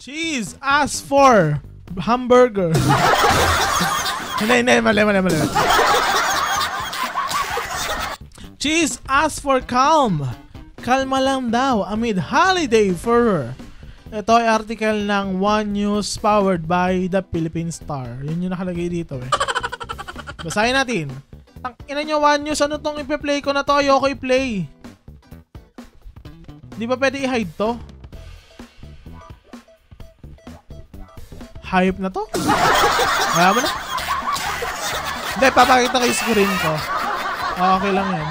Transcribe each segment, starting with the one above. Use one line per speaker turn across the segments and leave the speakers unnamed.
Cheese as for hamburger. hindi, hindi, mali, mali, mali. Cheese as for calm. Kalma lang daw amid holiday fervor. Ito ay article ng One News powered by the Philippine Star. Yun yung nakalagay dito eh. Basahin natin. Ang ina nyo One News, ano tong ipe-play ko na to? Ayoko i-play. Di ba pwede i-hide to? Hype na to? Kaya mo na? Hindi, papakita ko screen ko. Okay lang yan.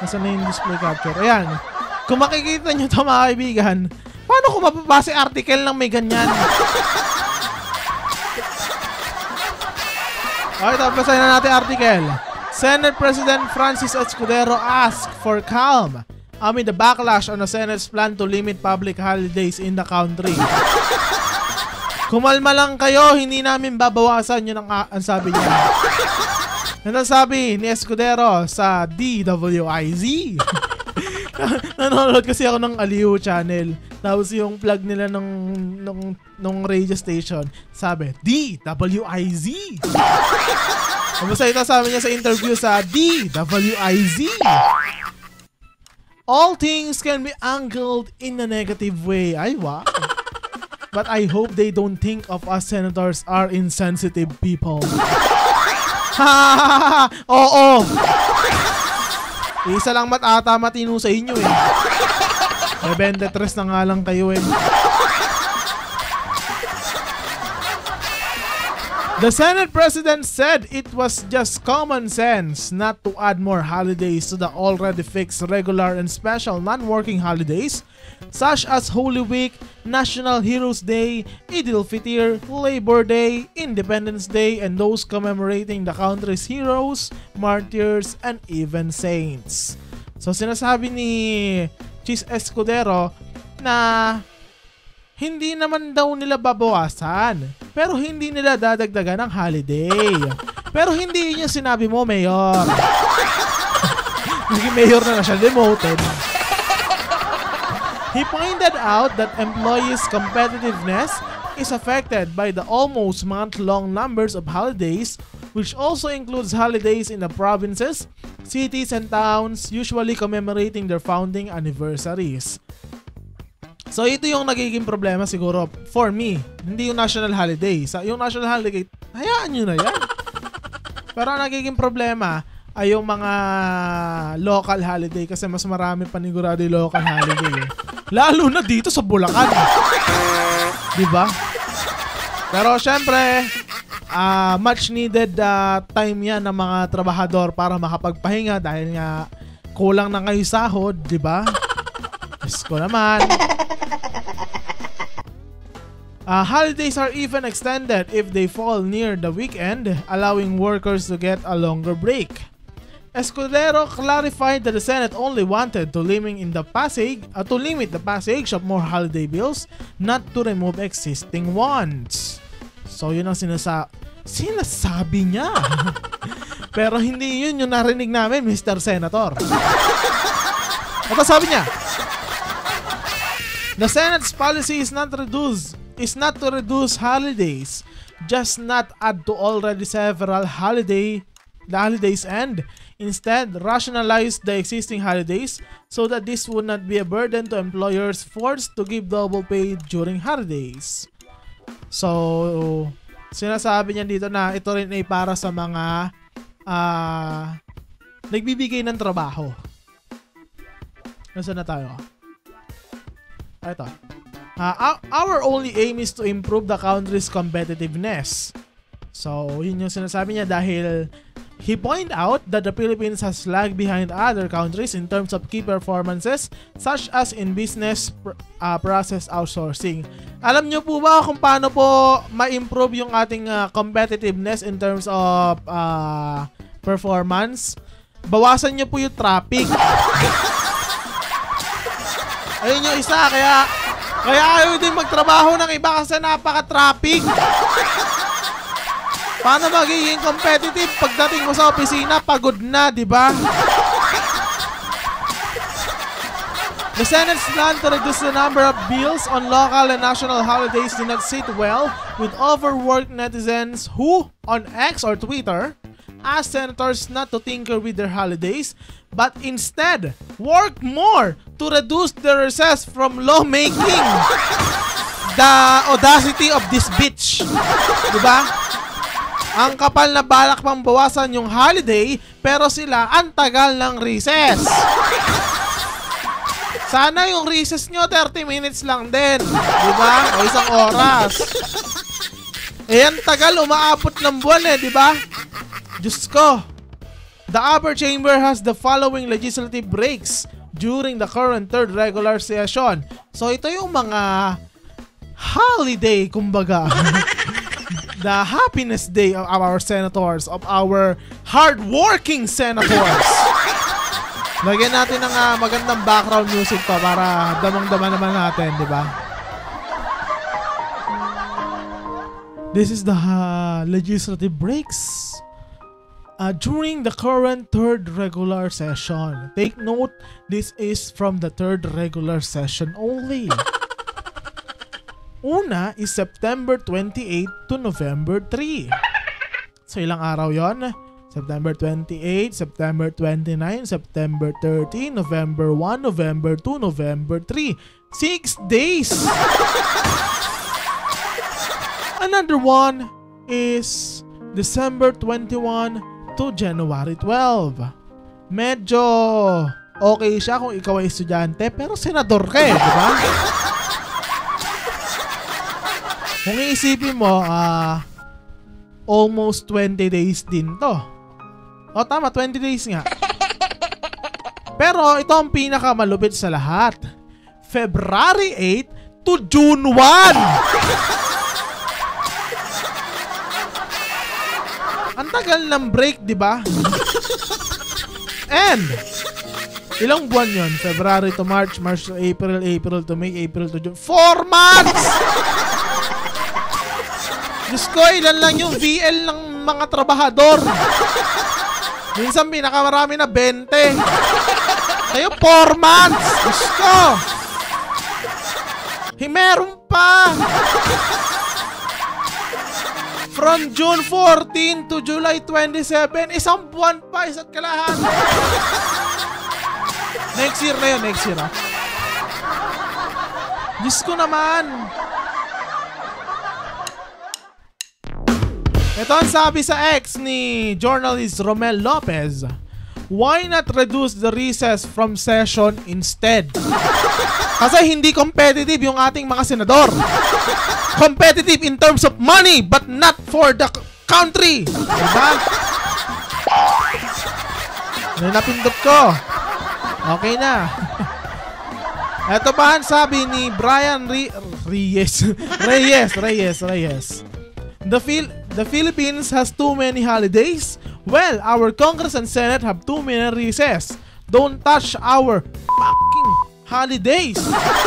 Nasa na yung display capture. Ayan. Kung makikita nyo to mga kaibigan, paano ko mapapasa article ng may ganyan? Okay, tapos na natin article. Senate President Francis Escudero asked for calm amid the backlash on the Senate's plan to limit public holidays in the country. Kumalma lang kayo, hindi namin babawasan yun ang, ang sabi niya. Ang sabi ni Escudero sa DWIZ. Nanonood kasi ako ng Aliw channel. Tapos yung plug nila nung, nung, nung radio station, sabi, DWIZ. Tapos ito sabi niya sa interview sa DWIZ. All things can be angled in a negative way. Ay, wow. But I hope they don't think of us senators are insensitive people. Ha! Oo! Isa lang matata matino sa inyo eh. May 23 na nga lang kayo eh. The Senate President said it was just common sense not to add more holidays to the already fixed regular and special non-working holidays such as Holy Week, National Heroes Day, Eid al-Fitr, Labor Day, Independence Day, and those commemorating the country's heroes, martyrs, and even saints. So sinasabi ni Cheese Escudero na hindi naman daw nila babawasan. Pero hindi nila dadagdagan ng holiday. Pero hindi yung sinabi mo, Mayor. Naging mayor na na siya, demoted. He pointed out that employees' competitiveness is affected by the almost month-long numbers of holidays, which also includes holidays in the provinces, cities, and towns, usually commemorating their founding anniversaries. So ito yung nagiging problema siguro for me. Hindi yung national holiday. Sa yung national holiday, hayaan nyo na yan. Pero ang nagiging problema ay yung mga local holiday kasi mas marami panigurado yung local holiday. Lalo na dito sa Bulacan. 'Di ba? Pero syempre, uh, much needed uh, time 'yan ng mga trabahador para makapagpahinga dahil nga kulang na kayo sahod, 'di ba? Diyos ko naman. Uh, holidays are even extended if they fall near the weekend, allowing workers to get a longer break. Escudero clarified that the Senate only wanted to limit in the passage uh, to limit the passage of more holiday bills, not to remove existing ones. So yun ang sinasa sinasabi niya. Pero hindi yun yung narinig namin, Mr. Senator. Ito sabi niya, The Senate's policy is not reduce is not to reduce holidays, just not add to already several holiday the holidays end. Instead, rationalize the existing holidays so that this would not be a burden to employers forced to give double pay during holidays. So, sinasabi niya dito na ito rin ay para sa mga uh, nagbibigay ng trabaho. Nasaan na tayo? Ito. Uh, our only aim is to improve the country's competitiveness. So, yun yung sinasabi niya dahil he point out that the Philippines has lagged behind other countries in terms of key performances such as in business pr- uh, process outsourcing. Alam niyo po ba kung paano po ma-improve yung ating uh, competitiveness in terms of uh, performance? Bawasan niyo po yung traffic. Ayun yung isa, kaya kaya ayaw din magtrabaho ng iba kasi napaka-traffic. Paano magiging competitive pagdating mo sa opisina, pagod na, di ba? The Senate's plan to reduce the number of bills on local and national holidays did not sit well with overworked netizens who, on X or Twitter, asked senators not to tinker with their holidays, but instead work more to reduce the recess from lawmaking. The audacity of this bitch. Diba? Ang kapal na balak pang bawasan yung holiday, pero sila ang tagal ng recess. Sana yung recess nyo 30 minutes lang din. Di ba? O isang oras. Eh, ang tagal, umaabot ng buwan eh, di ba? Diyos ko. The upper chamber has the following legislative breaks during the current third regular session. So, ito yung mga holiday, kumbaga. the happiness day of our senators, of our hardworking senators. Lagyan natin ng ah, magandang background music to para damang-dama naman natin, di ba? This is the uh, legislative breaks uh, during the current third regular session. Take note, this is from the third regular session only. Una is September 28 to November 3. So ilang araw yon? September 28, September 29, September 30, November 1, November 2, November 3. Six days! Another one is December 21 to January 12. Medyo okay siya kung ikaw ay estudyante pero senador ka eh, di ba? Kung iisipin mo, ah, almost 20 days din to. O tama, 20 days nga. Pero ito ang pinakamalupit sa lahat. February 8 to June 1. Tagal ng break, di ba? And, ilang buwan yon? February to March, March to April, April to May, April to June. Four months! Diyos ko, ilan lang yung VL ng mga trabahador. Minsan pinakamarami na 20. Kayo 4 months. Diyos ko. Hey, meron pa. From June 14 to July 27, isang buwan pa, isa't kalahati. Next year na yun, next year ah. Diyos ko naman. Ito ang sabi sa ex ni journalist Romel Lopez. Why not reduce the recess from session instead? Kasi hindi competitive yung ating mga senador. Competitive in terms of money but not for the country. Diba? Ano napindot ko? Okay na. Ito pa ang sabi ni Brian Re- Reyes. Reyes, Reyes, Reyes. The Phil the Philippines has too many holidays. Well, our Congress and Senate have too many recess. Don't touch our fucking holidays.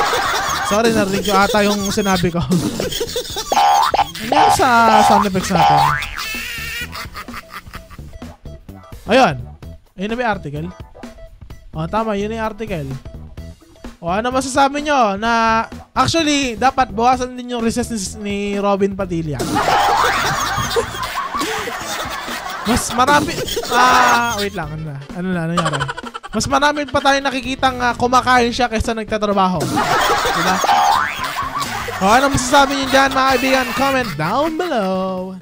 Sorry, narinig ko ata yung sinabi ko. Ano sa sound effects natin? Ayun. Ayun na yung article? O, tama. Yun yung article. O, ano masasabi nyo na actually, dapat bawasan din yung recess ni, ni Robin Padilla. Mas marami... Ah, wait lang. Ano na? Ano na? Ano nangyari? Mas marami pa tayo nakikitang ah, kumakain siya kaysa nagtatrabaho. Diba? O, ano masasabi niyo dyan mga kaibigan? Comment down below.